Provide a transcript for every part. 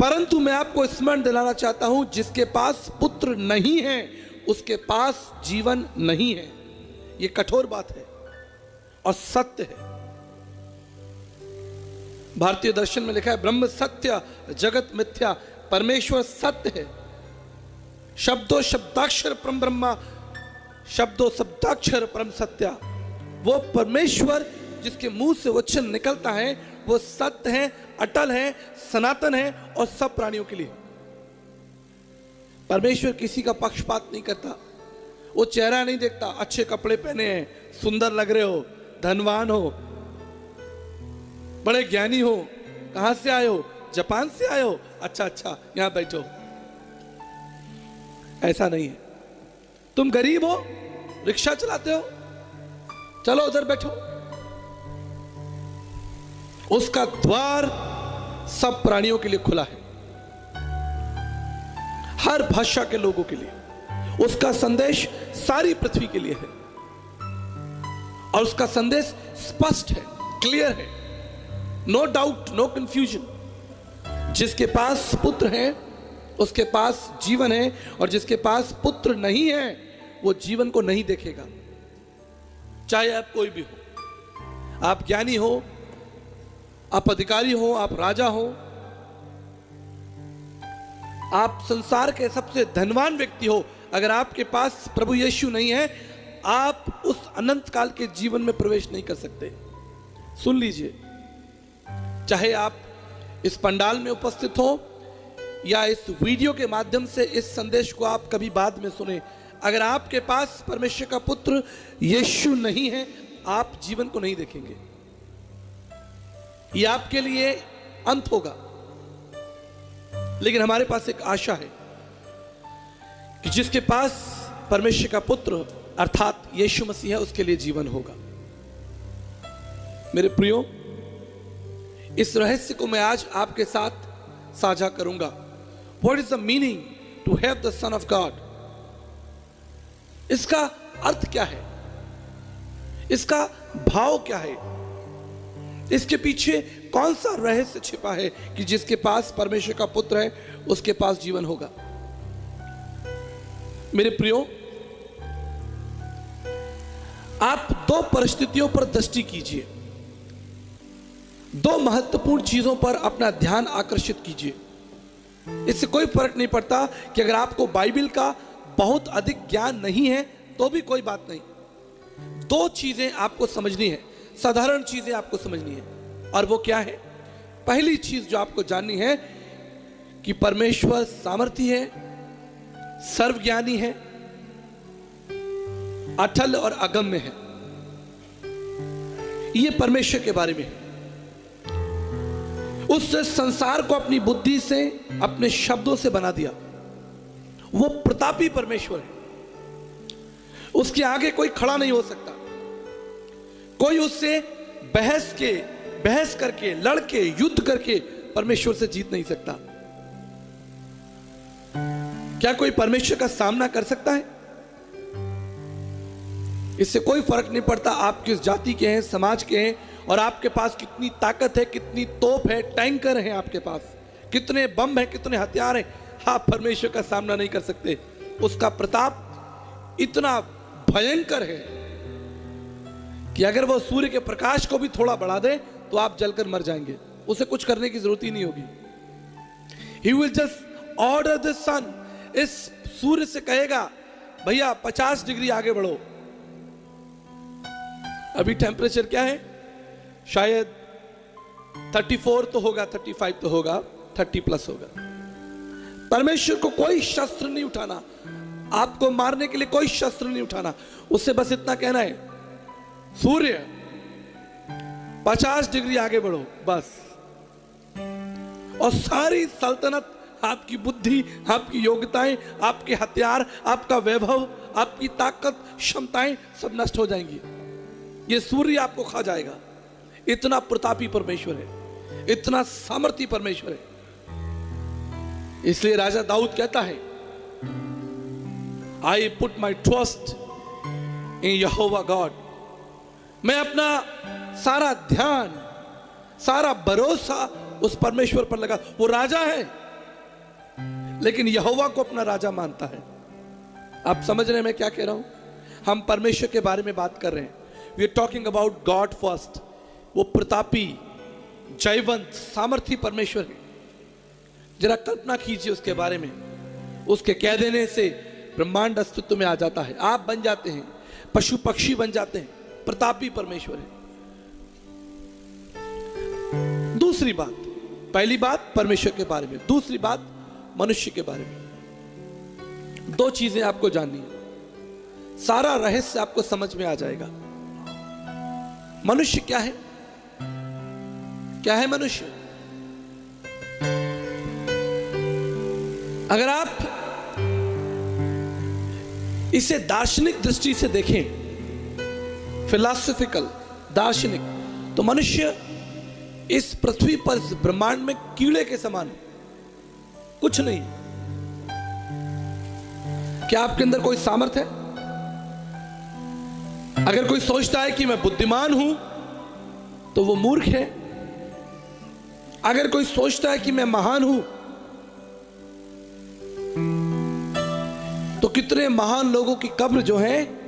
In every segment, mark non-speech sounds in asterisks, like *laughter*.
परंतु मैं आपको स्मरण दिलाना चाहता हूँ, जिसके पास पुत्र नहीं है, उसके पास जीवन नहीं है। यह कठोर बात है और सत्य है। भारतीय दर्शन में लिखा है, ब्रह्म सत्य, जगत मिथ्या, परमेश्वर सत्य है। शब्दों शब्दाक्षर परम ब्रह्मा, शब्दों शब्दाक्षर परम सत्या। वो परमेश्वर जिसके मुँह से वचन निकलता है, वो सत्य है अटल है, सनातन है और सब प्राणियों के लिए। परमेश्वर किसी का पक्षपात नहीं करता। वो चेहरा नहीं देखता, अच्छे कपड़े पहने हैं, सुंदर लग रहे हो, धनवान हो, बड़े ज्ञानी हो, कहाँ से आए हो? जापान से आए हो? अच्छा अच्छा यहाँ बैठो। ऐसा नहीं है। तुम गरीब हो, रिक्शा चलाते हो, चलो उधर बैठो। उसका द्वार सब प्राणियों के लिए खुला है। हर भाषा के लोगों के लिए। उसका संदेश सारी पृथ्वी के लिए है। और उसका संदेश स्पष्ट है क्लियर है। नो डाउट नो कंफ्यूजन जिसके पास पुत्र है, उसके पास जीवन है, और जिसके पास पुत्र नहीं है, वो जीवन को नहीं देखेगा। चाहे आप कोई भी हो। आप ज्ञानी हो आप अधिकारी हो, आप राजा हो, आप संसार के सबसे धनवान व्यक्ति हो, अगर आपके पास प्रभु यीशु नहीं है, आप उस अनंत काल के जीवन में प्रवेश नहीं कर सकते। सुन लीजिए, चाहे आप इस पंडाल में उपस्थित हो, या इस वीडियो के माध्यम से इस संदेश को आप कभी बाद में सुने, अगर आपके पास परमेश्वर का पुत्र यीशु नहीं है, आप जीवन को नहीं देखेंगे। यह आपके लिए अंत होगा। लेकिन हमारे पास एक आशा है कि जिसके पास परमेश्वर का पुत्र अर्थात यीशु मसीह है, उसके लिए जीवन होगा। मेरे प्रियो, इस रहस्य को मैं आज आपके साथ साझा करूँगा। What is the meaning to have the son of God इसका अर्थ क्या है? इसका भाव क्या है? इसके पीछे कौन सा रहस्य छिपा है कि जिसके पास परमेश्वर का पुत्र है, उसके पास जीवन होगा? मेरे प्रियो, आप दो परिस्थितियों पर दृष्टि कीजिए। दो महत्वपूर्ण चीज़ों पर अपना ध्यान आकर्षित कीजिए। इससे कोई फ़र्क नहीं पड़ता कि अगर आपको बाइबल का बहुत अधिक ज्ञान नहीं है तो भी कोई बात नहीं। दो चीज़ें आपको समझनी है। साधारण चीज़ें आपको समझनी है। और वो क्या है? पहली चीज़ जो आपको जाननी है कि परमेश्वर सामर्थ्य है, सर्वज्ञानी है, अटल और अगम्य है। ये परमेश्वर के बारे में है। उस संसार को अपनी बुद्धि से, अपने शब्दों से बना दिया। वो प्रतापी परमेश्वर है। उसके आगे कोई खड़ा नहीं हो सकता। कोई उससे बहस के, बहस करके, लड़के, युद्ध करके परमेश्वर से जीत नहीं सकता। क्या कोई परमेश्वर का सामना कर सकता है? इससे कोई फ़र्क नहीं पड़ता आप किस जाति के हैं, समाज के हैं, और आपके पास कितनी ताकत है, कितनी तोप है, टैंकर है आपके पास। कितने बम है, कितने हथियार हैं, आप परमेश्वर का सामना नहीं कर सकते। उसका प्रताप इतना भयंकर है कि अगर वो सूर्य के प्रकाश को भी थोड़ा बढ़ा दे तो आप जलकर मर जाएँगे। उसे कुछ करने की ज़रूरत ही नहीं होगी। He will just order the sun इस सूर्य से कहेगा, भैया 50 डिग्री आगे बढ़ो। अभी टेम्परेचर क्या है? शायद 34 तो होगा 35 तो होगा 30 प्लस होगा। परमेश्वर को कोई शस्त्र नहीं उठाना। आपको मारने के लिए कोई शस्त्र नहीं उठाना। उससे बस इतना कहना है सूर्य 50 डिग्री आगे बढ़ो, बस। और सारी सल्तनत, आपकी बुद्धि, आपकी योग्यताएँ, आपके हथियार, आपका वैभव, आपकी ताकत, क्षमताएँ सब नष्ट हो जाएँगी। ये सूर्य आपको खा जाएगा। इतना प्रतापी परमेश्वर है। इतना सामर्थ्य परमेश्वर है। इसलिए राजा दाऊद कहता है I put my trust in Jehovah God मैं अपना सारा ध्यान, सारा भरोसा उस परमेश्वर पर लगा, वो राजा है। लेकिन यहोवा को अपना राजा मानता है। आप समझ रहे हैं मैं क्या कह रहा हूँ? हम परमेश्वर के बारे में बात कर रहे हैं। We are talking about God first वो प्रतापी, जयवंत, सामर्थी परमेश्वर है। जरा कल्पना कीजिए उसके बारे में। उसके कह देने से ब्रह्मांड अस्तित्व में आ जाता है। आप बन जाते हैं, पशु पक्षी बन जाते हैं। प्रतापी परमेश्वर है। दूसरी बात, पहली बात परमेश्वर के बारे में, दूसरी बात मनुष्य के बारे में। दो चीज़ें आपको जाननी है। सारा रहस्य आपको समझ में आ जाएगा। मनुष्य क्या है? क्या है मनुष्य? अगर आप इसे दार्शनिक दृष्टि से देखें फिलोसफिकल दार्शनिक तो मनुष्य इस पृथ्वी पर, इस ब्रह्मांड में कीड़े के समान है। कुछ नहीं। क्या आपके अंदर कोई सामर्थ्य है? अगर कोई सोचता है कि मैं बुद्धिमान हूँ तो वो मूर्ख है। अगर कोई सोचता है कि मैं महान हूँ तो कितने महान लोगों की कब्र जो है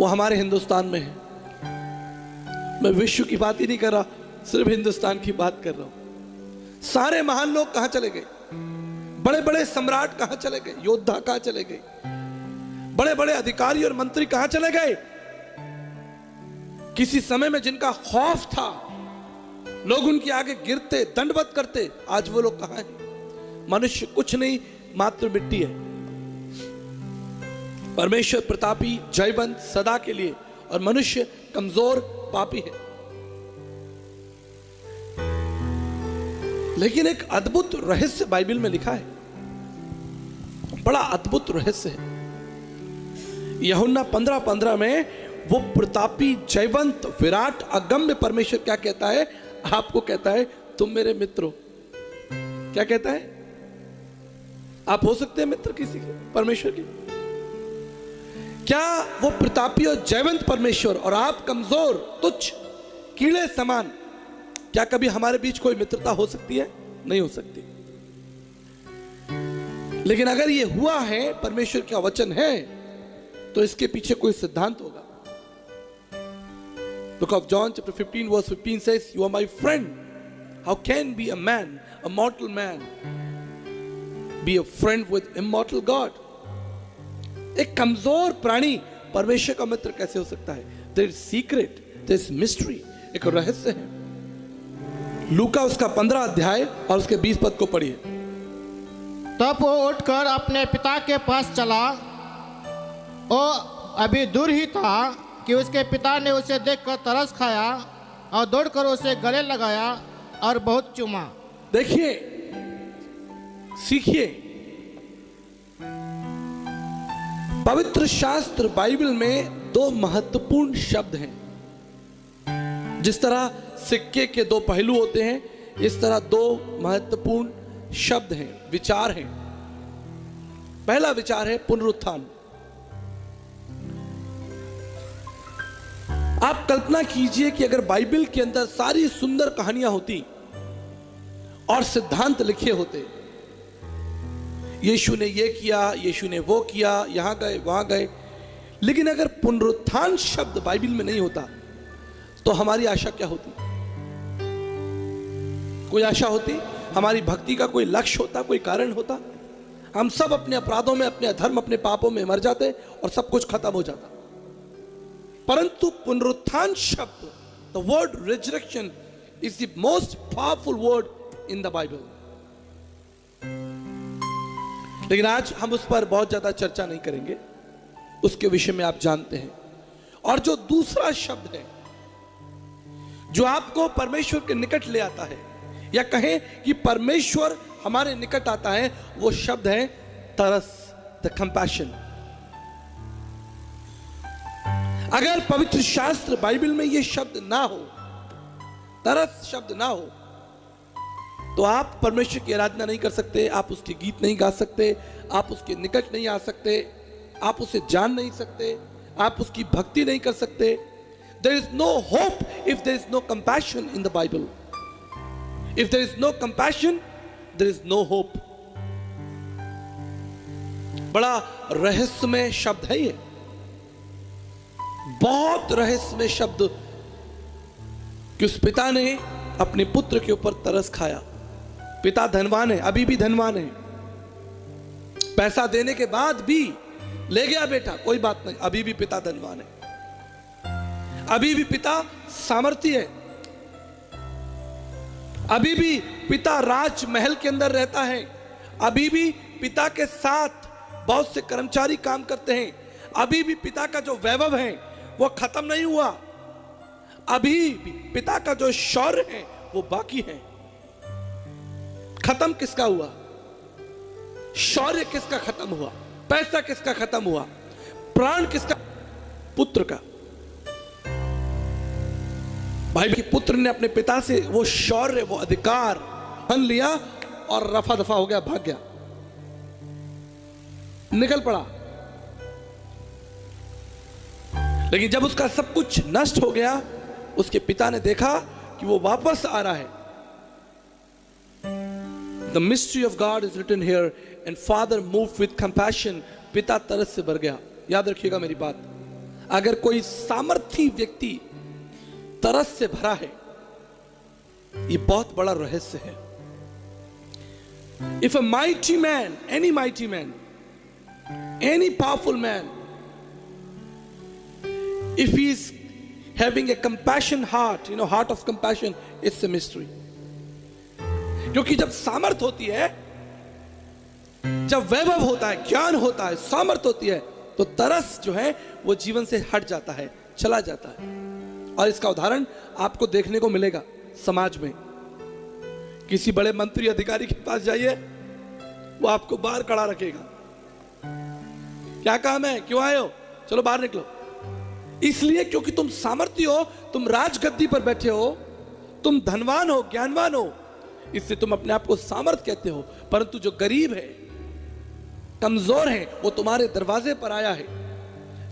वो हमारे हिंदुस्तान में है। मैं विश्व की बात ही नहीं कर रहा, सिर्फ़ हिंदुस्तान की बात कर रहा हूँ। सारे महान लोग कहाँ चले गए? बड़े बड़े सम्राट कहाँ चले गए? योद्धा कहाँ चले गए? बड़े बड़े अधिकारी और मंत्री कहाँ चले गए? किसी समय में जिनका खौफ था, लोग उनके आगे गिरते, दंडवत करते, आज वो लोग कहाँ है? मनुष्य कुछ नहीं मात्र मिट्टी है। परमेश्वर प्रतापी जयवंत सदा के लिए और मनुष्य कमज़ोर पापी है। लेकिन एक अद्भुत रहस्य बाइबल में लिखा है। बड़ा अद्भुत रहस्य है। यहुन्ना पंद्रह पंद्रह में वो प्रतापी, जयवंत, विराट, अगम्य परमेश्वर क्या कहता है? आपको कहता है, तुम मेरे मित्र हो। क्या कहता है? आप हो सकते हैं मित्र किसी के, परमेश्वर के। क्या वो प्रतापी और जयवंत परमेश्वर और आप कमज़ोर तुच्छ कीड़े समान क्या कभी हमारे बीच कोई मित्रता हो सकती है नहीं हो सकती लेकिन अगर ये हुआ है परमेश्वर का वचन है तो इसके पीछे कोई सिद्धांत होगा Book of John, chapter 15, verse 15 says, You are my friend. How can be a man, a mortal man, be a friend with immortal God? एक कमज़ोर प्राणी परमेश्वर का मित्र कैसे हो सकता है? देर सीक्रेट देर मिस्ट्री एक रहस्य है। लूका उसका पंद्रह अध्याय और उसके बीस पद को पढ़िए। तब वो उठकर अपने पिता के पास चला वो अभी दूर ही था कि उसके पिता ने उसे देखकर तरस खाया और दौड़कर उसे गले लगाया और बहुत चुमा। देखिए सीखिए। पवित्र शास्त्र बाइबल में दो महत्वपूर्ण शब्द हैं। जिस तरह सिक्के के दो पहलू होते हैं, इस तरह दो महत्वपूर्ण शब्द हैं, विचार हैं। पहला विचार है पुनरुत्थान। आप कल्पना कीजिए कि अगर बाइबल के अंदर सारी सुंदर कहानियाँ होती और सिद्धांत लिखे होते यीशु ने ये किया, यीशु ने वो किया, यहाँ गए, वहाँ गए। लेकिन अगर पुनरुत्थान शब्द बाइबल में नहीं होता तो हमारी आशा क्या होती? कोई आशा होती? हमारी भक्ति का कोई लक्ष्य होता, कोई कारण होता? हम सब अपने अपराधों में, अपने अधर्म, अपने पापों में मर जाते और सब कुछ खत्म हो जाता। परंतु पुनरुत्थान शब्द the word resurrection is the most powerful word in the Bible लेकिन आज हम उस पर बहुत ज़्यादा चर्चा नहीं करेंगे। उसके विषय में आप जानते हैं। और जो दूसरा शब्द है, जो आपको परमेश्वर के निकट ले आता है, या कहें कि परमेश्वर हमारे निकट आता है, वो शब्द है, तरस द कंपैशन अगर पवित्र शास्त्र बाइबल में ये शब्द ना हो, तरस शब्द ना हो तो आप परमेश्वर की आराधना नहीं कर सकते, आप उसके गीत नहीं गा सकते, आप उसके निकट नहीं आ सकते, आप उसे जान नहीं सकते, आप उसकी भक्ति नहीं कर सकते। There is no hope if there is no compassion in the Bible if there is no compassion there is no hope बड़ा रहस्यमय शब्द है ये। बहुत रहस्यमय शब्द कि उस पिता ने अपने पुत्र के ऊपर तरस खाया। पिता धनवान है, अभी भी धनवान है। पैसा देने के बाद भी ले गया बेटा, कोई बात नहीं, अभी भी पिता धनवान है। अभी भी पिता सामर्थ्य है। अभी भी पिता राजमहल के अंदर रहता है। अभी भी पिता के साथ बहुत से कर्मचारी काम करते हैं। अभी भी पिता का जो वैभव है, वो खत्म नहीं हुआ। अभी भी पिता का जो शौर्य है, वो बाकी है। खत्म किसका हुआ? शौर्य किसका खत्म हुआ? पैसा किसका खत्म हुआ? प्राण किसका? पुत्र का। भाई के पुत्र ने अपने पिता से वो शौर्य, वो अधिकार हन लिया और रफा दफ़ा हो गया, भाग गया। निकल पड़ा। लेकिन जब उसका सब कुछ नष्ट हो गया, उसके पिता ने देखा कि वो वापस आ रहा है। the mystery of God is written here and father move with compassion पिता तरस से भर गया याद रखिएगा मेरी बात अगर कोई सामर्थी व्यक्ति तरस से भरा है ये बहुत बड़ा रहस्य है if a mighty man any mighty man any powerful man if he is having a compassion heart you know heart of compassion it's a mystery क्योंकि जब सामर्थ होती है, जब वैभव होता है, ज्ञान होता है, सामर्थ होती है तो तरस जो है, वो जीवन से हट जाता है, चला जाता है। और इसका उदाहरण आपको देखने को मिलेगा समाज में। किसी बड़े मंत्री अधिकारी के पास जाइए, वो आपको बाहर खड़ा रखेगा। क्या काम है? क्यों आए हो? चलो बाहर निकलो। इसलिए क्योंकि तुम सामर्थ्य हो, तुम राजगद्दी पर बैठे हो, तुम धनवान हो, ज्ञानवान हो इससे तुम अपने आप को सामर्थ कहते हो, परंतु जो गरीब है, कमज़ोर है, वो तुम्हारे दरवाजे पर आया है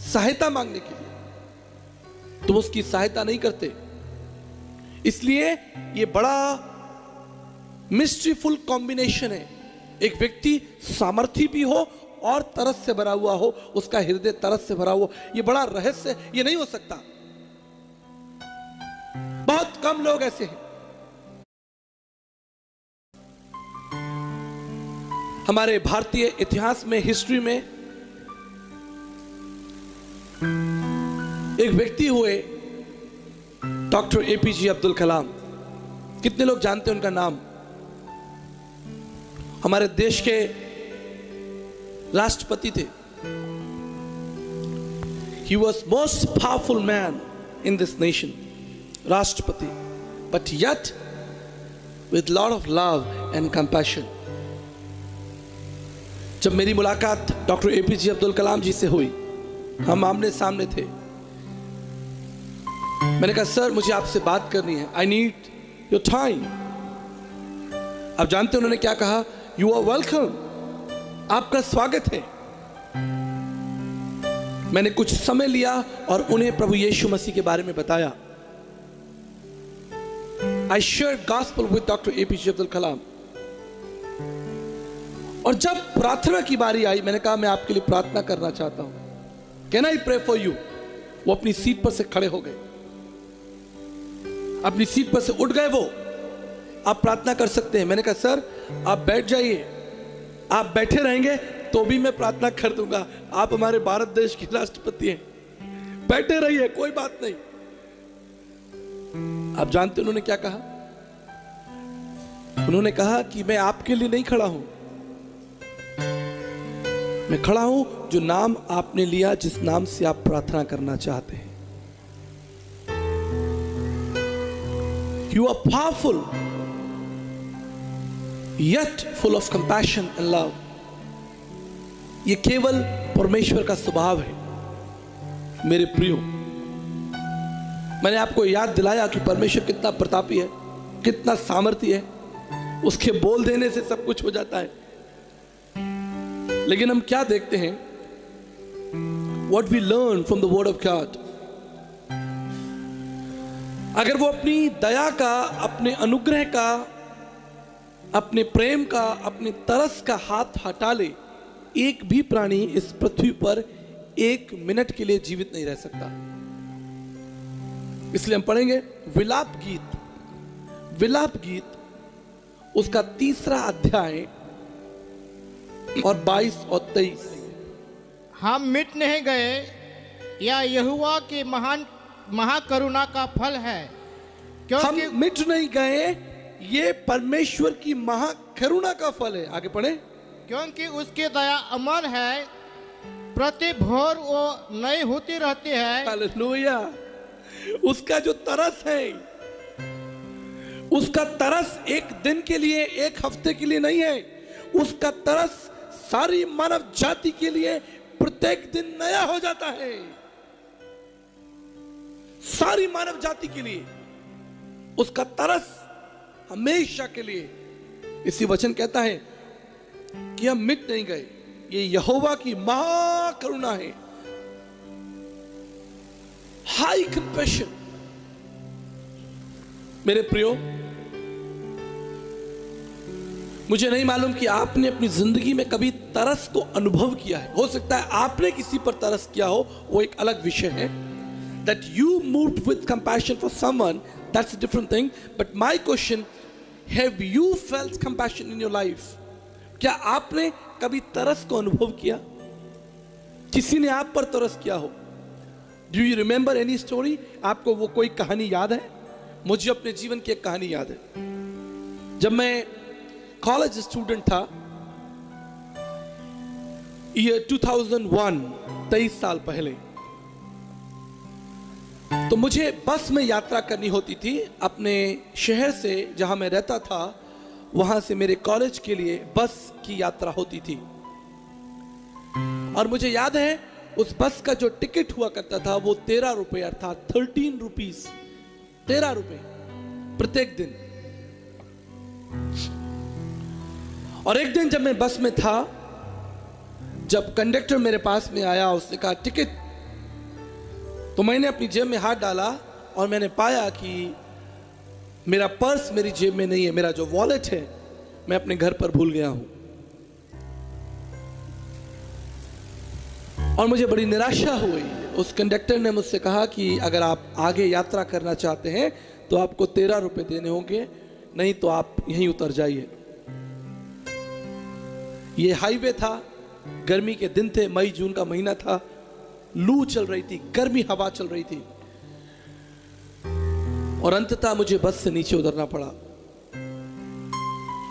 सहायता मांगने के लिए। तुम उसकी सहायता नहीं करते। इसलिए ये बड़ा मिस्ट्रीफुल कॉम्बिनेशन है। एक व्यक्ति सामर्थ्य भी हो और तरस से भरा हुआ हो, उसका हृदय तरस से भरा हुआ ये बड़ा रहस्य, ये नहीं हो सकता। बहुत कम लोग ऐसे हैं। हमारे भारतीय इतिहास में हिस्ट्री में, एक व्यक्ति हुए डॉक्टर एपीजे अब्दुल कलाम। कितने लोग जानते हैं उनका नाम? हमारे देश के राष्ट्रपति थे। He was most powerful man in this nation राष्ट्रपति। But yet with Lord of love and compassion जब मेरी मुलाकात डॉक्टर एपीजे अब्दुल कलाम जी से हुई, हम आमने सामने थे। मैंने कहा, सर, मुझे आपसे बात करनी है। आई नीड योर टाइम आप जानते उन्होंने क्या कहा? यू आर वेलकम आपका स्वागत है। मैंने कुछ समय लिया और उन्हें प्रभु यीशु मसीह के बारे में बताया। I share gospel with doctor APJ Abdul Kalam और जब प्रार्थना की बारी आई, मैंने कहा, मैं आपके लिए प्रार्थना करना चाहता हूँ। Can I pray for you वो अपनी सीट पर से खड़े हो गए। अपनी सीट पर से उठ गए वो। आप प्रार्थना कर सकते हैं। मैंने कहा, सर, आप बैठ जाइए। आप बैठे रहेंगे तो भी मैं प्रार्थना कर दूँगा। आप हमारे भारत देश के राष्ट्रपति हैं। बैठे रहिए, कोई बात नहीं। आप जानते उन्होंने क्या कहा? उन्होंने कहा कि मैं आपके लिए नहीं खड़ा हूँ। मैं खड़ा हूँ, जो नाम आपने लिया, जिस नाम से आप प्रार्थना करना चाहते हैं। You are powerful yet full of compassion and love. ये केवल परमेश्वर का स्वभाव है, मेरे प्रियो। मैंने आपको याद दिलाया कि परमेश्वर कितना प्रतापी है, कितना सामर्थ्य है। उसके बोल देने से सब कुछ हो जाता है। लेकिन हम क्या देखते हैं? What we learn from the word of God अगर वो अपनी दया का, अपने अनुग्रह का, अपने प्रेम का, अपने तरस का हाथ हटा ले, एक भी प्राणी इस पृथ्वी पर एक मिनट के लिए जीवित नहीं रह सकता। इसलिए हम पढ़ेंगे विलाप गीत। विलाप गीत, उसका तीसरा अध्याय और 22 और 23 हम मिट नहीं गए यह यहुआ की महान महाकरुणा का फल है। क्योंकि हम मिट नहीं गए ये परमेश्वर की महाकरुणा का फल है। आगे पढ़े। क्योंकि उसकी दया अमर है प्रति भोर वो नई होती रहती है। उसका जो तरस है उसका तरस एक दिन के लिए एक हफ़्ते के लिए नहीं है। उसका तरस सारी मानव जाति के लिए प्रत्येक दिन नया हो जाता है। सारी मानव जाति के लिए, उसका तरस हमेशा के लिए। इसी वचन कहता है कि हम मिट नहीं गए। ये यहोवा की महाकरुणा है। हाई कंपैशन मेरे प्रियो मुझे नहीं मालूम कि आपने अपनी ज़िंदगी में कभी तरस को अनुभव किया है। हो सकता है आपने किसी पर तरस किया हो, वो एक अलग विषय है। You moved with compassion for someone, that's a different thing. But my question, have you felt compassion in your life? क्या आपने कभी तरस को अनुभव किया? किसी ने आप पर तरस किया हो? Do you remember any story आपको वो कोई कहानी याद है? मुझे अपने जीवन की एक कहानी याद है। जब मैं कॉलेज स्टूडेंट था ईयर 2001 तेईस साल पहले। तो मुझे बस में यात्रा करनी होती थी अपने शहर से, जहाँ मैं रहता था, वहाँ से मेरे कॉलेज के लिए बस की यात्रा होती थी। और मुझे याद है, उस बस का जो टिकट हुआ करता था, वो तेरह रुपये अर्थात थर्टीन रुपीस तेरह रुपये प्रत्येक दिन। और एक दिन जब मैं बस में था, जब कंडक्टर मेरे पास में आया उसने कहा, टिकट। तो मैंने अपनी जेब में हाथ डाला और मैंने पाया कि मेरा पर्स मेरी जेब में नहीं है, मेरा जो वॉलेट है, मैं अपने घर पर भूल गया हूँ। और मुझे बड़ी निराशा हुई। उस कंडक्टर ने मुझसे कहा कि अगर आप आगे यात्रा करना चाहते हैं तो आपको तेरह रुपए देने होंगे, नहीं तो आप यहीं उतर जाइए। ये हाईवे था, गर्मी के दिन थे, मई, जून का महीना था, लू चल रही थी, गर्मी हवा चल रही थी। और अंततः मुझे बस से नीचे उतरना पड़ा।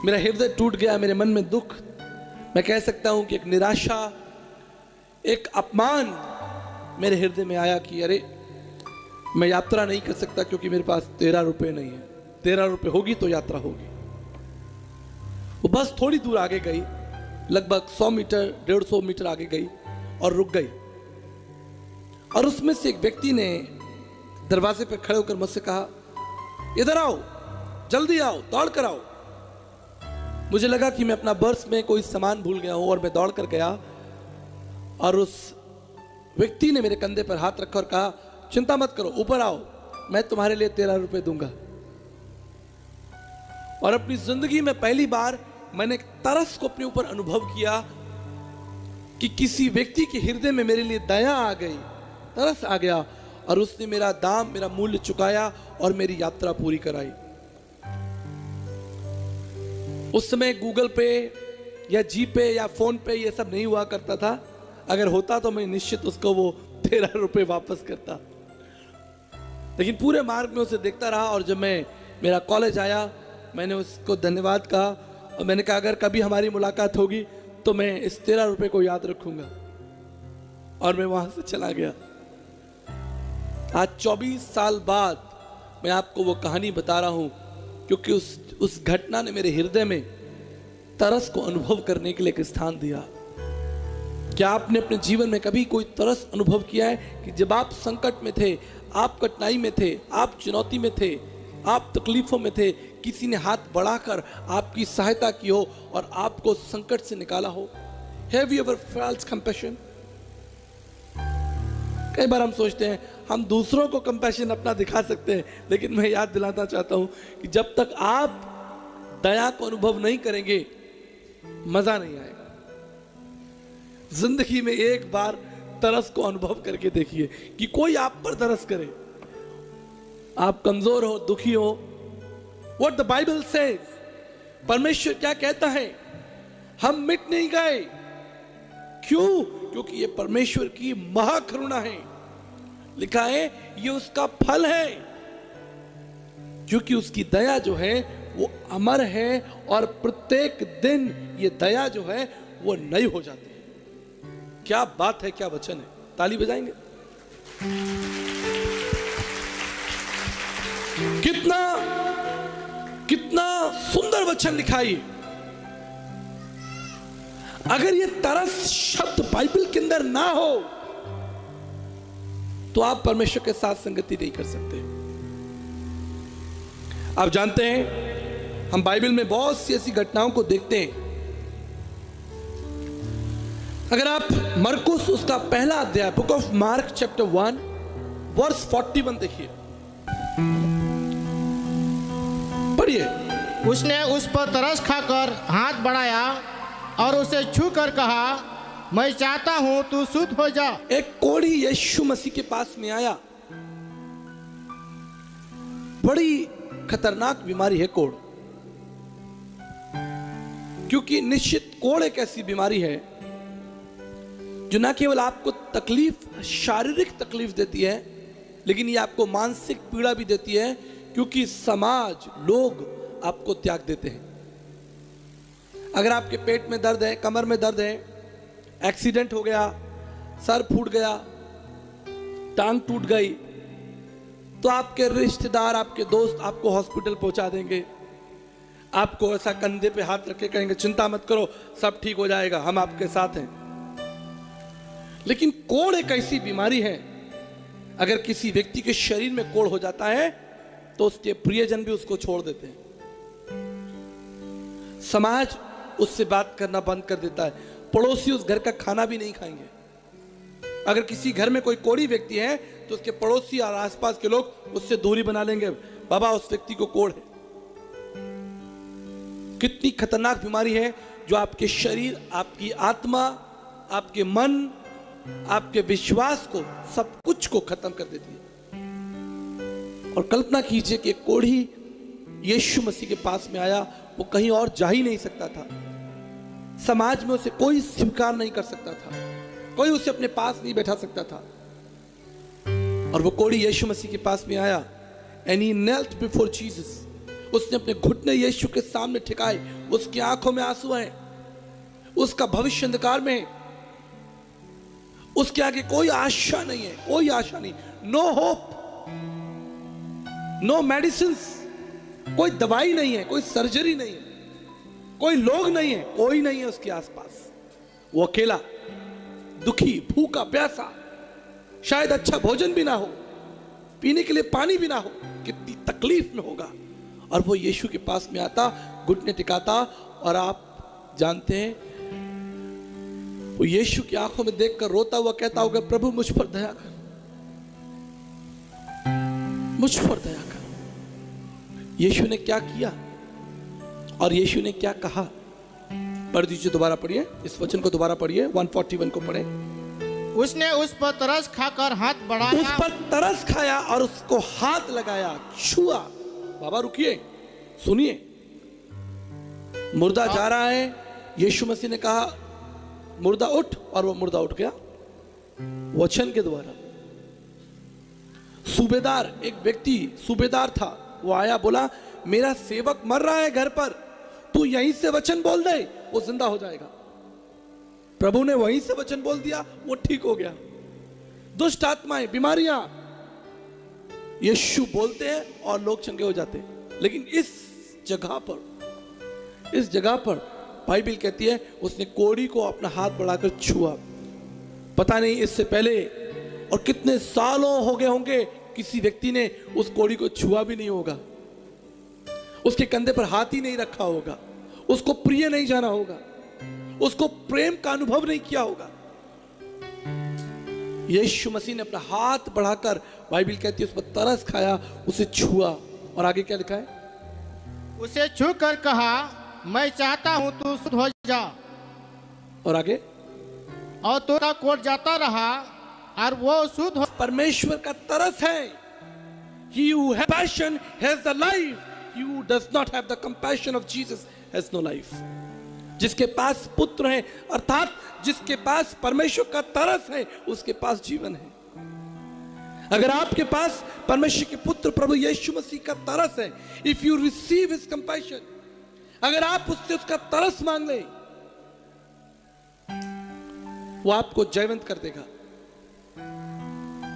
मेरा हृदय टूट गया, मेरे मन में दुख। मैं कह सकता हूँ कि एक निराशा, एक अपमान मेरे हृदय में आया कि अरे, मैं यात्रा नहीं कर सकता क्योंकि मेरे पास तेरह रुपए नहीं है। तेरह रुपए होगी तो यात्रा होगी। वो बस थोड़ी दूर आगे गई। लगभग सौ मीटर, डेढ़ सौ मीटर आगे गई और रुक गई। और उसमें से एक व्यक्ति ने दरवाजे पर खड़े होकर मुझसे कहा, इधर आओ, जल्दी आओ, दौड़ कर आओ। मुझे लगा कि मैं अपना बर्स में कोई सामान भूल गया हूँ और मैं दौड़ कर गया। और उस व्यक्ति ने मेरे कंधे पर हाथ रखा और कहा, चिंता मत करो, ऊपर आओ, मैं तुम्हारे लिए तेरह रुपए दूँगा। और अपनी ज़िंदगी में पहली बार मैंने तरस को अपने ऊपर अनुभव किया कि किसी व्यक्ति के हृदय में मेरे लिए दया आ गई, तरस आ गया, और उसने मेरा दाम, मेरा मूल्य चुकाया और मेरी यात्रा पूरी कराई। उस समय गूगल पे या जी पे या फ़ोन पे ये सब नहीं हुआ करता था। अगर होता तो मैं निश्चित उसको वो तेरह रुपए वापस करता। लेकिन पूरे मार्ग में उसे देखता रहा और जब मैं, मेरा कॉलेज आया, मैंने उसको धन्यवाद कहा और मैंने कहा, अगर कभी हमारी मुलाकात होगी तो मैं इस तेरह रुपए को याद रखूँगा। और मैं वहाँ से चला गया। आज 24 साल बाद मैं आपको वो कहानी बता रहा हूँ, क्योंकि उस उस घटना ने मेरे हृदय में तरस को अनुभव करने के लिए एक स्थान दिया। क्या आपने अपने जीवन में कभी कोई तरस अनुभव किया है कि जब आप संकट में थे, आप कठिनाई में थे, आप चुनौती में थे आप तकलीफों में थे, किसी ने हाथ बढ़ाकर आपकी सहायता की हो और आपको संकट से निकाला हो। Have you ever felt compassion कई बार हम सोचते हैं, हम दूसरों को कंपैशन अपना दिखा सकते हैं, लेकिन मैं याद दिलाना चाहता हूँ कि जब तक आप दया को अनुभव नहीं करेंगे, मज़ा नहीं आएगा। ज़िंदगी में एक बार तरस को अनुभव करके देखिए कि कोई आप पर तरस करे। आप कमज़ोर हो, दुखी हो। वट द बाइबल सेज परमेश्वर क्या कहता है? हम मिट नहीं गए। क्यों? क्योंकि ये परमेश्वर की महाकरुणा है। लिखा है, ये उसका फल है। क्योंकि उसकी दया जो है, वो अमर है और प्रत्येक दिन ये दया जो है, वो नई हो जाती है। क्या बात है, क्या वचन है? ताली बजाएँगे? कितना कितना सुंदर वचन लिखाई। अगर ये तरस शब्द बाइबल के अंदर ना हो तो आप परमेश्वर के साथ संगति नहीं कर सकते। आप जानते हैं, हम बाइबल में बहुत सी ऐसी घटनाओं को देखते हैं। अगर आप मरकुस उसका पहला अध्याय, book of Mark chapter one, verse forty one देखिए। पढ़िए उसने उस पर तरस खाकर हाथ बढ़ाया और उसे छू कर कहा, मैं चाहता हूँ तू शुद्ध हो जा। एक कोढ़ी यीशु मसीह के पास में आया। बड़ी खतरनाक बीमारी है कोड़ क्योंकि निश्चित कोड़ एक ऐसी बीमारी है, जो ना केवल आपको तकलीफ़, शारीरिक तकलीफ़ देती है, लेकिन ये आपको मानसिक पीड़ा भी देती है क्योंकि समाज, लोग आपको त्याग देते हैं। अगर आपके पेट में दर्द है, कमर में दर्द है, एक्सीडेंट हो गया, सर फूट गया, टांग टूट गई तो आपके रिश्तेदार, आपके दोस्त आपको हॉस्पिटल पहुँचा देंगे। आपको ऐसा कंधे पे हाथ रख कहेंगे, चिंता मत करो, सब ठीक हो जाएगा, हम आपके साथ हैं। लेकिन कोड़ एक ऐसी बीमारी है, अगर किसी व्यक्ति के शरीर में कोड़ हो जाता है तो उसके प्रियजन भी उसको छोड़ देते हैं। समाज उससे बात करना बंद कर देता है। पड़ोसी उस घर का खाना भी नहीं खाएँगे। अगर किसी घर में कोई कोड़ी व्यक्ति है तो उसके पड़ोसी और आसपास के लोग उससे दूरी बना लेंगे। बाबा, उस व्यक्ति को कोड़ है। कितनी खतरनाक बीमारी है जो आपके शरीर, आपकी आत्मा, आपके मन, आपके विश्वास को, सब कुछ को खत्म कर देती है। और कल्पना कीजिए कि कोढ़ी यीशु मसीह के पास में आया, वो कहीं और जा ही नहीं सकता था। समाज में उसे कोई स्वीकार नहीं कर सकता था। कोई उसे अपने पास नहीं बैठा सकता था। और वो कोड़ी यीशु मसीह के पास में आया and he knelt before Jesus उसने अपने घुटने यीशु के सामने ठिकाए, उसकी आँखों में आँसू आए, उसका भविष्य अंधकार में। उसके आगे कोई आशा नहीं है, कोई आशा नहीं। नो होप नो मेडिसिन कोई दवाई नहीं है, कोई सर्जरी नहीं है, कोई लोग नहीं है, कोई नहीं है उसके आसपास। वो अकेला, दुखी, भूखा, प्यासा, शायद अच्छा भोजन भी ना हो, पीने के लिए पानी भी ना हो, कितनी तकलीफ़ में होगा। और वो यीशु के पास में आता, घुटने टिकाता, और आप जानते हैं, वो यीशु की आँखों में देखकर रोता हुआ कहता होगा, प्रभु, मुझ पर दया कर। मुझ पर दया यीशु ने क्या किया? और यीशु ने क्या कहा? पढ़ दीजिए दोबारा पढ़िए इस वचन को दोबारा पढ़िए 141 को पढ़े। उसने उस पर तरस खाकर हाथ बढ़ाया। उस पर तरस खाया और उसको हाथ लगाया छुआ। बाबा रुकिए सुनिए। मुर्दा जा रहा है यीशु मसीह ने कहा मुर्दा उठ। और वो मुर्दा उठ गया। वचन के द्वारा। सूबेदार एक व्यक्ति सूबेदार था। वो आया, बोला, मेरा सेवक मर रहा है घर पर। तू यहीं से वचन बोल दे, वो ज़िंदा हो जाएगा। प्रभु ने वहीं से वचन बोल दिया, वो ठीक हो गया। दुष्ट आत्माएँ, बीमारियाँ, यीशु बोलते हैं और लोग चंगे हो जाते हैं। लेकिन इस जगह पर, इस जगह पर बाइबिल कहती है, उसने कोड़ी को अपना हाथ बढ़ाकर छुआ। पता नहीं इससे पहले और कितने सालों हो गए होंगे किसी व्यक्ति ने उस कोड़ी को छुआ भी नहीं होगा। उसके कंधे पर हाथ ही नहीं रखा होगा। उसको प्रिय नहीं जाना होगा। उसको प्रेम का अनुभव नहीं किया होगा। यीशु मसीह ने अपना हाथ बढ़ाकर बाइबिल कहती है उस पर तरस खाया उसे छुआ। और आगे क्या लिखा है? उसे छू कर कहा मैं चाहता हूँ तू शुद्ध हो जा। और आगे? और तो कोट जाता रहा और वो शुद्ध परमेश्वर का तरस है। He who has जिसके पास पुत्र है, अर्थात जिसके पास परमेश्वर का तरस है, उसके पास जीवन है। अगर आपके पास परमेश्वर के पुत्र प्रभु यीशु मसीह का तरस है if you receive his compassion अगर आप उससे उसका तरस मांग ले, वो आपको जयवंत कर देगा।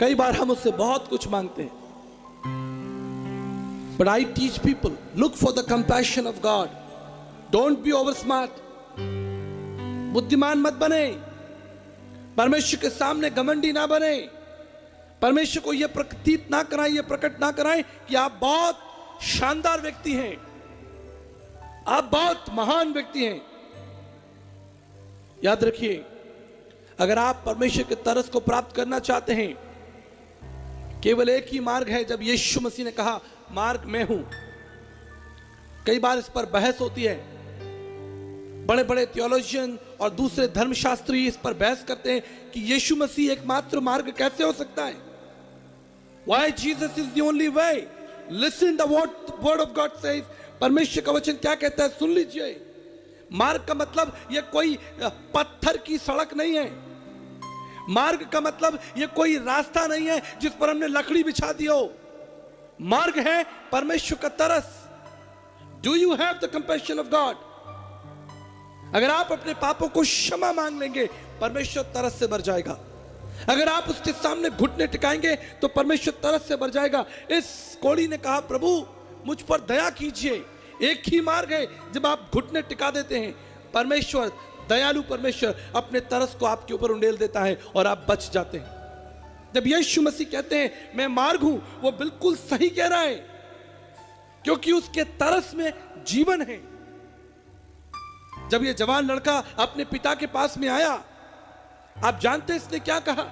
कई बार हम उससे बहुत कुछ मांगते हैं। But I teach people look for the compassion of God don't be over smart बुद्धिमान मत बने। परमेश्वर के सामने घमंडी ना बने। परमेश्वर को यह प्रतीत ना कराएँ यह प्रकट ना कराएँ कि आप बहुत शानदार व्यक्ति हैं। आप बहुत महान व्यक्ति हैं। याद रखिए, अगर आप परमेश्वर के तरस को प्राप्त करना चाहते हैं केवल एक ही मार्ग है, जब यीशु मसीह ने कहा, मार्ग मैं हूँ। कई बार इस पर बहस होती है। बड़े बड़े थियोलॉजियन और दूसरे धर्मशास्त्री इस पर बहस करते हैं कि यीशु मसीह एकमात्र मार्ग कैसे हो सकता है? Why Jesus is the only way listen the word of God से परमेश्वर का वचन क्या कहता है? सुन लीजिए। मार्ग का मतलब यह कोई पत्थर की सड़क नहीं है। मार्ग का मतलब यह कोई रास्ता नहीं है जिस पर हमने लकड़ी बिछा दी हो। मार्ग है परमेश्वर का तरस। Do you have the compassion of God अगर आप अपने पापों को क्षमा मांग लेंगे, परमेश्वर तरस से भर जाएगा। अगर आप उसके सामने घुटने टिकाएँगे तो परमेश्वर तरस से भर जाएगा। इस कोड़ी ने कहा, प्रभु, मुझ पर दया कीजिए। एक ही मार्ग है जब आप घुटने टिका देते हैं। परमेश्वर दयालु परमेश्वर अपने तरस को आपके ऊपर उंडेल देता है और आप बच जाते हैं। जब यीशु मसीह कहते हैं, मैं मार्ग हूँ, वो बिल्कुल सही कह रहा है, क्योंकि उसके तरस में जीवन है। जब ये जवान लड़का अपने पिता के पास में आया, आप जानते इसने क्या कहा?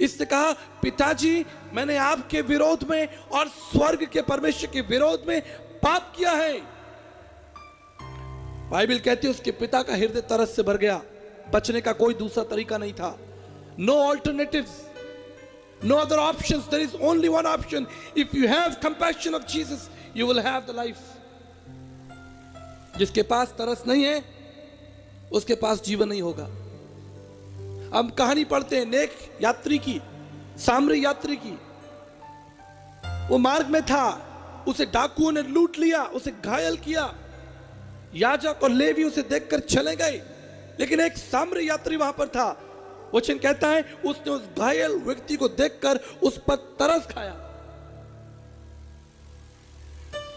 इसने कहा, पिताजी, मैंने आपके विरोध में और स्वर्ग के परमेश्वर के विरोध में पाप किया है। बाइबल कहती है, उसके पिता का हृदय तरस से भर गया। बचने का कोई दूसरा तरीका नहीं था। No alternative no other option there is only one option if you have compassion of Jesus you will have the life जिसके पास तरस नहीं है, उसके पास जीवन नहीं होगा। हम कहानी पढ़ते हैं, नेक यात्री की, सामरी यात्री की। वो मार्ग में था, उसे डाकुओं ने लूट लिया, उसे घायल किया। याजक और लेवी उसे देखकर चले गए, लेकिन एक साम्र यात्री वहाँ पर था। वचन कहता है, उसने उस घायल व्यक्ति को देखकर उस पर तरस खाया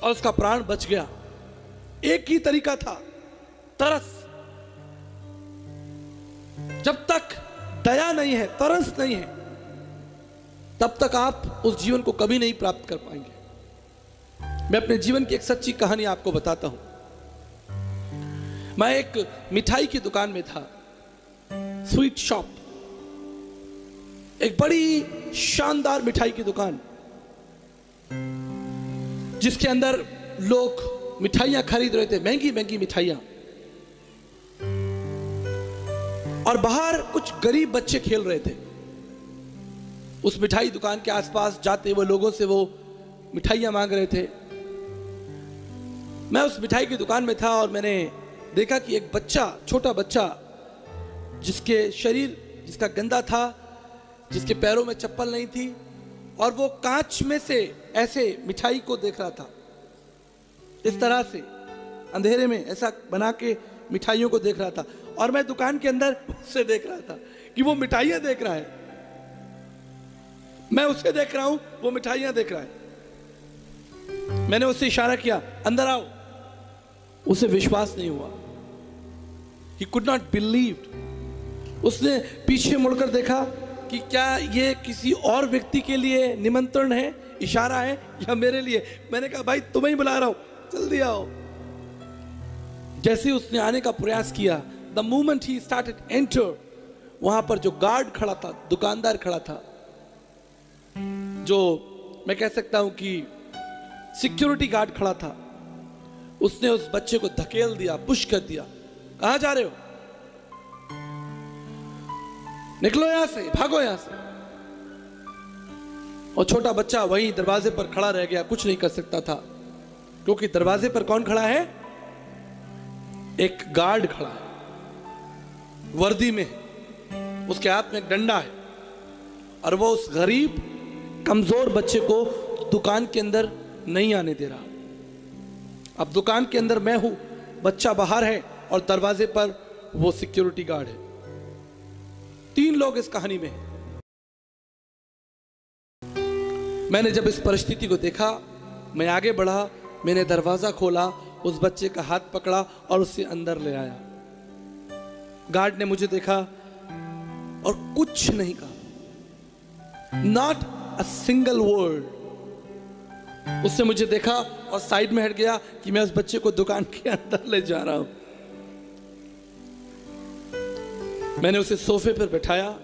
और उसका प्राण बच गया। एक ही तरीका था, तरस। जब तक दया नहीं है, तरस नहीं है, तब तक आप उस जीवन को कभी नहीं प्राप्त कर पाएँगे। मैं अपने जीवन की एक सच्ची कहानी आपको बताता हूँ। मैं एक मिठाई की दुकान में था, स्वीट शॉप। एक बड़ी शानदार मिठाई की दुकान, जिसके अंदर लोग मिठाइयाँ खरीद रहे थे, महँगी महँगी मिठाइयाँ। और बाहर कुछ गरीब बच्चे खेल रहे थे। उस मिठाई दुकान के आसपास जाते हुए लोगों से वो मिठाइयाँ मांग रहे थे। मैं उस मिठाई की दुकान में था और मैंने देखा कि एक बच्चा, छोटा बच्चा, जिसके शरीर, जिसका गंदा था, जिसके पैरों में चप्पल नहीं थी, और वो कांच में से ऐसे मिठाई को देख रहा था। इस तरह से अंधेरे में ऐसा बना के मिठाइयों को देख रहा था। और मैं दुकान के अंदर उससे देख रहा था कि वो मिठाइयाँ देख रहा है। मैं उसे देख रहा हूँ, वो मिठाइयाँ देख रहा है। मैंने उससे इशारा किया, अंदर आओ। उसे विश्वास नहीं हुआ। ही कुड नॉट बिलीव उसने पीछे मुड़कर देखा कि क्या ये किसी और व्यक्ति के लिए निमंत्रण है, इशारा है या मेरे लिए? मैंने कहा, भाई, तुम्हें ही बुला रहा हूँ। जल्दी आओ. जैसे उसने आने का प्रयास किया द मोमेंट ही स्टार्टेड एंटर वहाँ पर जो गार्ड खड़ा था, दुकानदार खड़ा था, जो मैं कह सकता हूँ कि सिक्योरिटी गार्ड खड़ा था, उसने उस बच्चे को धकेल दिया पुश कर दिया। कहा जा रहे हो। निकलो यहाँ से, भागो यहाँ से। और छोटा बच्चा वहीं दरवाजे पर खड़ा रह गया, कुछ नहीं कर सकता था। क्योंकि दरवाजे पर कौन खड़ा है? एक गार्ड खड़ा है। वर्दी में। उसके हाथ में एक डंडा है। और वो उस गरीब, कमज़ोर बच्चे को दुकान के अंदर नहीं आने दे रहा। अब दुकान के अंदर मैं हूँ, बच्चा बाहर है। और दरवाजे पर वो सिक्योरिटी गार्ड है। तीन लोग इस कहानी में मैंने जब इस परिस्थिति को देखा, मैं आगे बढ़ा, मैंने दरवाज़ा खोला, उस बच्चे का हाथ पकड़ा और उसे अंदर ले आया। गार्ड ने मुझे देखा और कुछ नहीं कहा। नॉट अ सिंगल वर्ड उसने मुझे देखा और साइड में हट गया कि मैं उस बच्चे को दुकान के अंदर ले जा रहा हूँ। मैंने उसे सोफे पर बैठाया,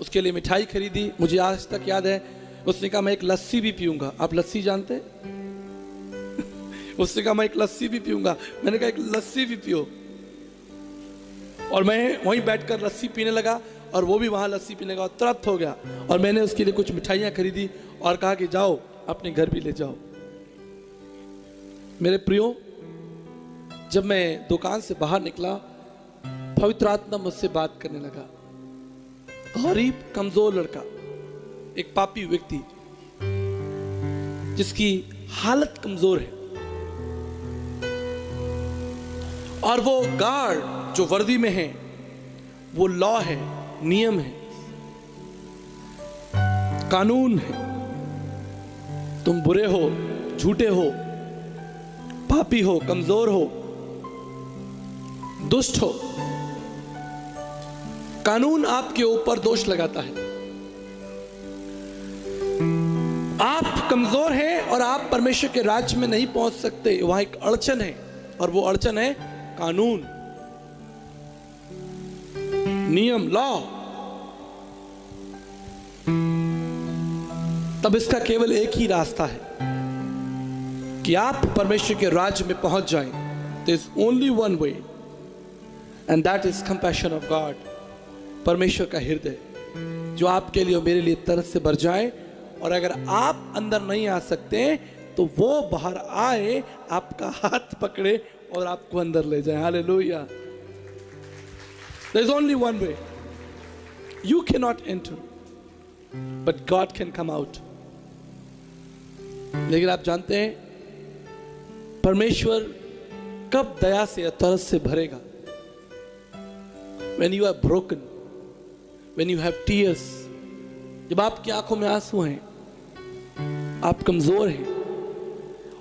उसके लिए मिठाई खरीदी, मुझे आज तक याद है, उसने कहा, मैं एक लस्सी भी पीऊँगा। आप लस्सी जानते? *laughs* उसने कहा, मैं एक लस्सी भी पीऊँगा। मैंने कहा, एक लस्सी भी पियो। और मैं वहीं बैठकर लस्सी पीने लगा, और वो भी वहाँ लस्सी पीने का तुरंत हो गया। और मैंने उसके लिए कुछ मिठाइयाँ खरीदी और कहा कि, जाओ, अपने घर भी ले जाओ। मेरे प्रियो, जब मैं दुकान से बाहर निकला पवित्र आत्मा मुझसे बात करने लगा। गरीब कमज़ोर लड़का एक पापी व्यक्ति जिसकी हालत कमज़ोर है। और वो गार्ड जो वर्दी में है वो लॉ है नियम है कानून है। तुम बुरे हो झूठे हो पापी हो कमज़ोर हो दुष्ट हो कानून आपके ऊपर दोष लगाता है। आप कमज़ोर हैं और आप परमेश्वर के राज्य में नहीं पहुँच सकते। वहाँ एक अड़चन है और वो अड़चन है कानून। नियम, लॉ। तब इसका केवल एक ही रास्ता है कि आप परमेश्वर के राज्य में पहुँच जाएँ। Is only one way and that is compassion of God परमेश्वर का हृदय जो आपके लिए और मेरे लिए तरस से भर जाए। और अगर आप अंदर नहीं आ सकते तो वो बाहर आए, आपका हाथ पकड़े और आपको अंदर ले जाए। There is only one way you can not enter but God can come out लेकिन आप जानते हैं, परमेश्वर कब दया से या तरस से भरेगा? When you are broken when you have tears, जब आपकी आँखों में आँसू हैं, आप कमज़ोर हैं,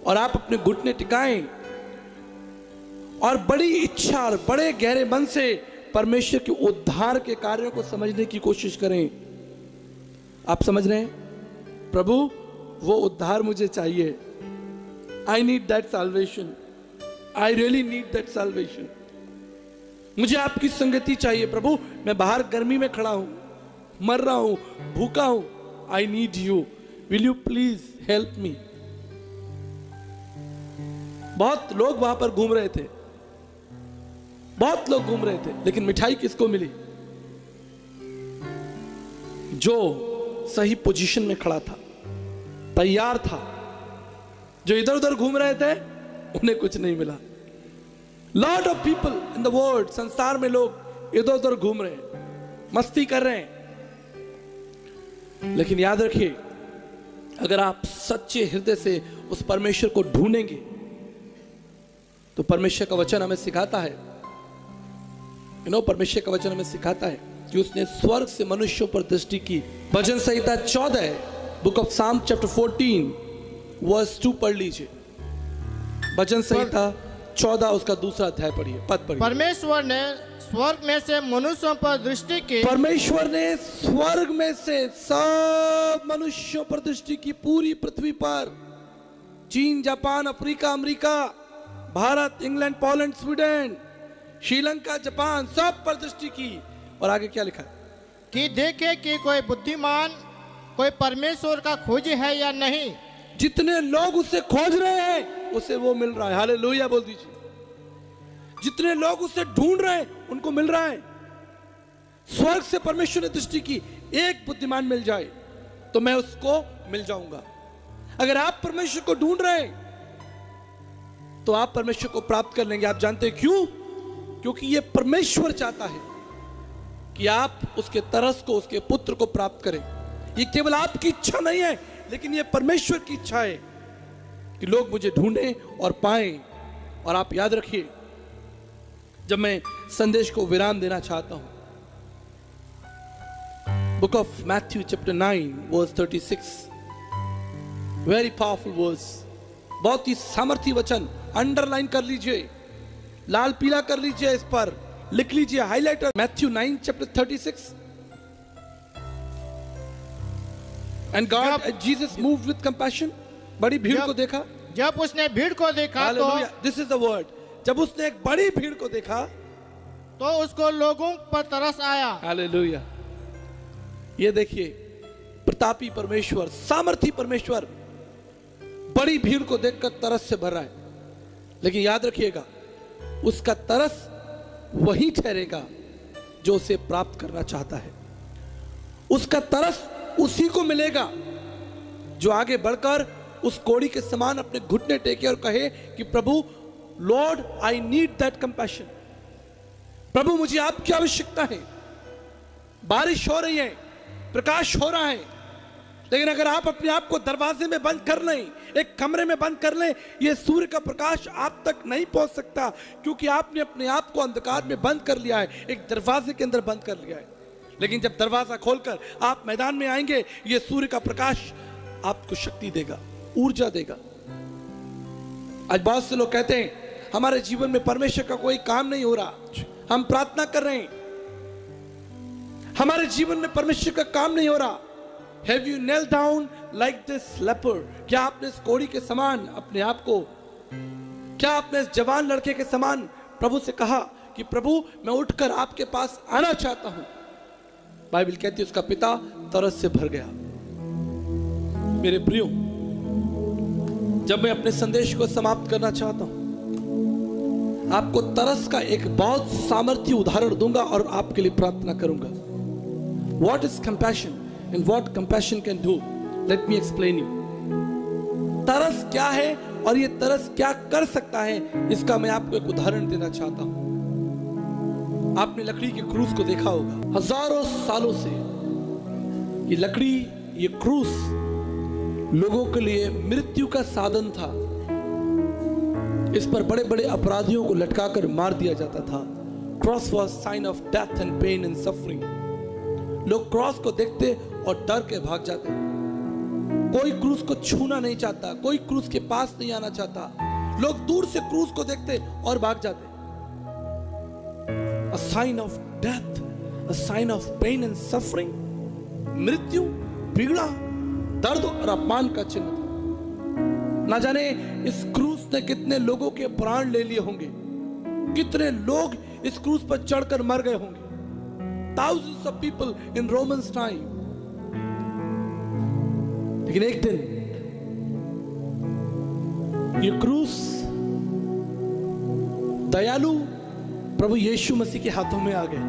और आप अपने घुटने टिकाएँ, और बड़ी इच्छा और बड़े गहरे मन से परमेश्वर के उद्धार के कार्यों को समझने की कोशिश करें। आप समझ रहे हैं? प्रभु, वो उद्धार मुझे चाहिए। I need that salvation I really need that salvation मुझे आपकी संगति चाहिए प्रभु। मैं बाहर गर्मी में खड़ा हूँ, मर रहा हूँ, भूखा हूँ। I need you will you please help me बहुत लोग वहाँ पर घूम रहे थे। बहुत लोग घूम रहे थे, लेकिन मिठाई किसको मिली? जो सही पोजीशन में खड़ा था, तैयार था। जो इधर उधर घूम रहे थे, उन्हें कुछ नहीं मिला। Lot of people in the world संसार में लोग इधर उधर घूम रहे हैं मस्ती कर रहे हैं लेकिन याद रखिए अगर आप सच्चे हृदय से उस परमेश्वर को ढूंढेंगे तो परमेश्वर का वचन हमें सिखाता है यू नो परमेश्वर का वचन हमें सिखाता है कि उसने स्वर्ग से मनुष्यों पर दृष्टि की भजन संहिता चौदह book of Psalm chapter 14 verse two पढ़ लीजिए भजन संहिता चौदह उसका दूसरा अध्याय पढ़िए पद पढ़िए। परमेश्वर ने स्वर्ग में से मनुष्यों पर दृष्टि की। परमेश्वर ने स्वर्ग में से सब मनुष्यों पर दृष्टि की पूरी पृथ्वी पर। चीन Japan Africa America Bharat England Poland Sweden Sri Lanka Japan सब पर दृष्टि की। और आगे क्या लिखा है? कि देखे कि कोई बुद्धिमान कोई परमेश्वर का खोज है या नहीं। जितने लोग उसे खोज रहे हैं उसे वो मिल रहा है। हाले लोहिया बोल दीजिए। जितने लोग उसे ढूंढ रहे हैं, उनको मिल रहा है। स्वर्ग से परमेश्वर ने दृष्टि की, एक बुद्धिमान मिल जाए तो मैं उसको मिल जाऊँगा। अगर आप परमेश्वर को ढूंढ रहे हैं तो आप परमेश्वर को प्राप्त कर लेंगे। आप जानते हैं क्यों? क्योंकि ये परमेश्वर चाहता है कि आप उसके तरस को, उसके पुत्र को प्राप्त करें। ये केवल आपकी इच्छा नहीं है, लेकिन ये परमेश्वर की इच्छा है। कि लोग मुझे ढूंढें और पाएँ और आप याद रखिए जब मैं संदेश को विराम देना चाहता हूँ। Book of Matthew chapter nine verse 36 very powerful verse बहुत ही सामर्थ्य वचन। अंडरलाइन कर लीजिए। लाल पीला कर लीजिए इस पर। लिख लीजिए highlighter Matthew nine chapter 36 and God Jesus move with compassion बड़ी भीड़ को देखा। जब उसने भीड़ को देखा तो दिस इज़ द वर्ड जब उसने एक बड़ी भीड़ को देखा तो उसको लोगों पर तरस आया। हालेलुया ये देखिए प्रतापी परमेश्वर सामर्थी परमेश्वर बड़ी भीड़ को देखकर तरस से भर रहा है। लेकिन याद रखिएगा उसका तरस वही ठहरेगा जो उसे प्राप्त करना चाहता है। उसका तरस उसी को मिलेगा जो आगे बढ़कर उस कोड़ी के समान अपने घुटने टेके और कहे कि, प्रभु Lord I need that compassion प्रभु, मुझे आपकी आवश्यकता है। बारिश हो रही है, प्रकाश हो रहा है, लेकिन अगर आप अपने आप को दरवाजे में बंद कर लें, एक कमरे में बंद कर लें, ये सूर्य का प्रकाश आप तक नहीं पहुँच सकता, क्योंकि आपने अपने आप को अंधकार में बंद कर लिया है, एक दरवाजे के अंदर बंद कर लिया है। लेकिन जब दरवाज़ा खोलकर आप मैदान में आएँगे, ये सूर्य का प्रकाश आपको शक्ति देगा। ऊर्जा देगा। आज बहुत से लोग कहते हैं, हमारे जीवन में परमेश्वर का कोई काम नहीं हो रहा। हम प्रार्थना कर रहे हैं। हमारे जीवन में परमेश्वर का काम नहीं हो रहा। Have you nail down like this leper क्या आपने इस कोड़ी के समान अपने आप को, क्या आपने इस जवान लड़के के समान प्रभु से कहा कि प्रभु, मैं उठकर आपके पास आना चाहता हूँ? बाइबल कहती है, उसका पिता तरस से भर गया। मेरे प्रियो जब मैं अपने संदेश को समाप्त करना चाहता हूँ, आपको तरस का एक बहुत सामर्थ्य उदाहरण दूँगा और आपके लिए प्रार्थना करूँगा। What is compassion and what compassion can do let me explain you तरस क्या है और ये तरस क्या कर सकता है, इसका मैं आपको एक उदाहरण देना चाहता हूँ। आपने लकड़ी के क्रूस को देखा होगा। हज़ारों सालों से ये लकड़ी, ये क्रूस लोगों के लिए मृत्यु का साधन था। इस पर बड़े बड़े अपराधियों को लटकाकर मार दिया जाता था। Cross was sign of death and pain and suffering लोग क्रॉस को देखते और डर के भाग जाते। कोई क्रूस को छूना नहीं चाहता कोई क्रूस के पास नहीं आना चाहता। लोग दूर से क्रूस को देखते और भाग जाते। Of death, a sign of pain and suffering. मृत्यु पीड़ा दर्द और अपमान का चिन्ह था। ना जाने इस क्रूस ने कितने लोगों के प्राण ले लिए होंगे। कितने लोग इस क्रूस पर चढ़कर मर गए होंगे। Thousands of people in Romans time लेकिन एक दिन, ये क्रूस दयालु प्रभु यीशु मसीह के हाथों में आ गए।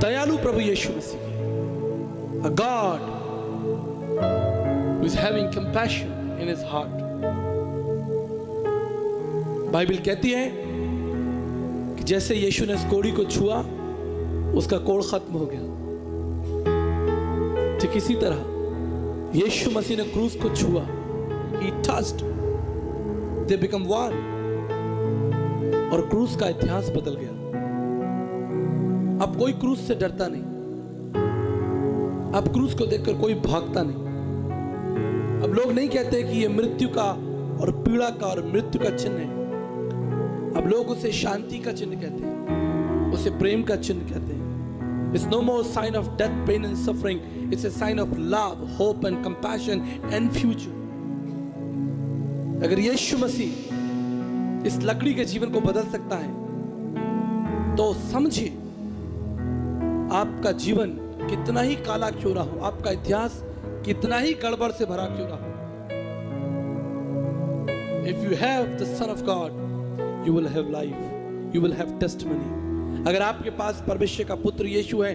दयालु प्रभु Yeshu Masih. A God who is having compassion in his heart. Bible कहती है कि जैसे यीशु ने इस कोड़ी को छुआ, उसका कोड़ खत्म हो गया। ठीक इसी तरह, यीशु मसीह ने क्रूस को छुआ। He touched, they become one और क्रूस का इतिहास बदल गया। अब कोई क्रूस से डरता नहीं। अब क्रूस को देखकर कोई भागता नहीं अब लोग नहीं कहते कि ये मृत्यु का और पीड़ा का और मृत्यु का चिन्ह है अब लोग उसे शांति का चिन्ह कहते हैं उसे प्रेम का चिन्ह कहते हैं It's no more sign of death, pain and suffering. It's a sign of love, hope and compassion and future. अगर यीशु मसीह इस लकड़ी के जीवन को बदल सकता है तो समझिए आपका जीवन कितना ही काला क्यों ना हो आपका इतिहास कितना ही गड़बड़ से भरा क्यों ना हो If you have the Son of God, you will have life. You will have testimony. अगर आपके पास परमेश्वर का पुत्र यीशु है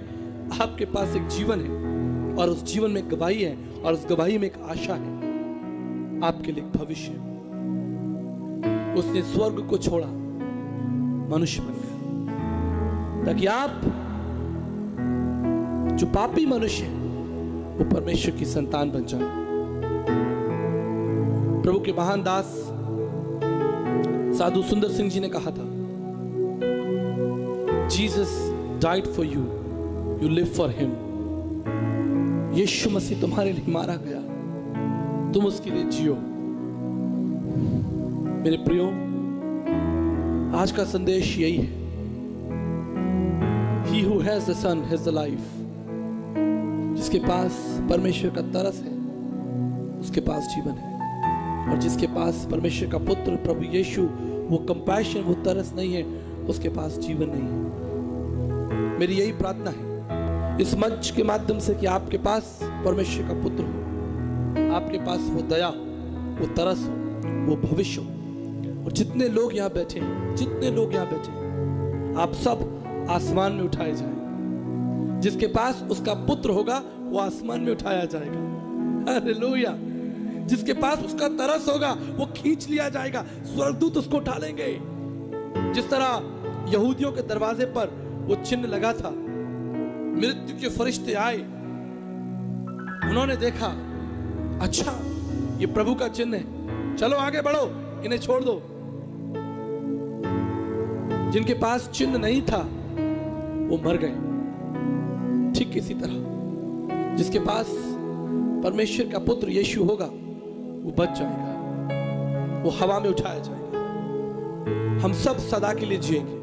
आपके पास एक जीवन है और उस जीवन में गवाही है और उस गवाही में एक आशा है आपके लिए भविष्य उसने स्वर्ग को छोड़ा मनुष्य बनकर ताकि आप जो पापी मनुष्य है, वो परमेश्वर की संतान बन जाए। प्रभु के महान दास, साधु सुंदर सिंह जी ने कहा था, Jesus died for you you live for him Yeshu Masih तुम्हारे लिए मारा गया, तुम उसके लिए जियो। मेरे प्रियो, आज का संदेश यही है। He who has the son has the life जिसके पास परमेश्वर का तरस है, उसके पास जीवन है। और जिसके पास परमेश्वर का पुत्र प्रभु यीशु, वो कंपैशन वो तरस नहीं है, उसके पास जीवन नहीं है। मेरी यही प्रार्थना है, इस मंच के माध्यम से कि आपके पास परमेश्वर का पुत्र हो, आपके पास वो दया वो तरस हो, वो भविष्य हो। और जितने लोग यहाँ बैठे हैं, जितने लोग यहाँ बैठे हैं, आप सब आसमान में उठाए जाएँगे जिसके पास उसका पुत्र होगा, वो आसमान में उठाया जाएगा। हालेलुया। जिसके पास उसका तरस होगा, वो खींच लिया जाएगा। स्वर्गदूत उसको उठा लेंगे। जिस तरह यहूदियों के दरवाजे पर वो चिन्ह लगा था, मृत्यु के फरिश्ते आए, उन्होंने देखा अच्छा ये प्रभु का चिन्ह है। चलो आगे बढ़ो, इन्हें छोड़ दो। जिनके पास चिन्ह नहीं था, वो मर गए। ठीक इसी तरह। जिसके पास परमेश्वर का पुत्र यीशु होगा, वो बच जाएगा। वो हवा में उठाया जाएगा। हम सब सदा के लिए जिएँगे।